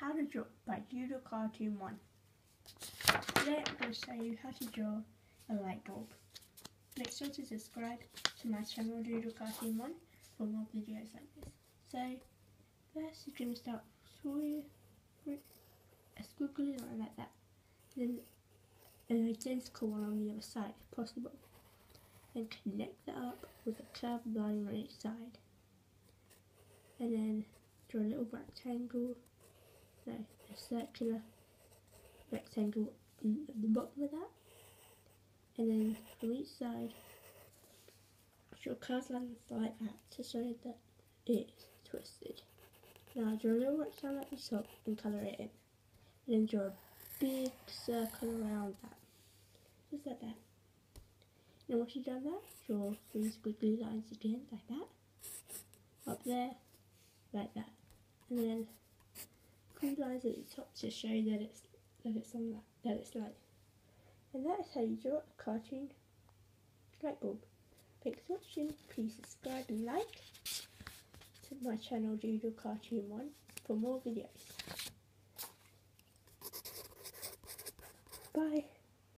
how to draw by Doodle Cartoon 1. Today I'm going to show you how to draw a light bulb. Make sure to subscribe to my channel Doodle Cartoon 1 for more videos like this. So first you're going to start drawing a squiggly line like that. Then an identical one on the other side if possible. Then connect that up with a curved line on each side. And then draw a little rectangle, no, a circular rectangle at the bottom of that. And then from each side, draw curved lines like that to show that it's twisted. Now draw a little rectangle at the top and colour it in. And then draw a big circle around that. Just like that. And once you've done that, draw three squiggly lines again, like that. Up there, like that and then three lines at the top to show that it's that it's on that that it's light. And that is how you draw a cartoon light bulb. Thanks for watching. Please subscribe and like to my channel Doodle Cartoon 1 for more videos. Bye.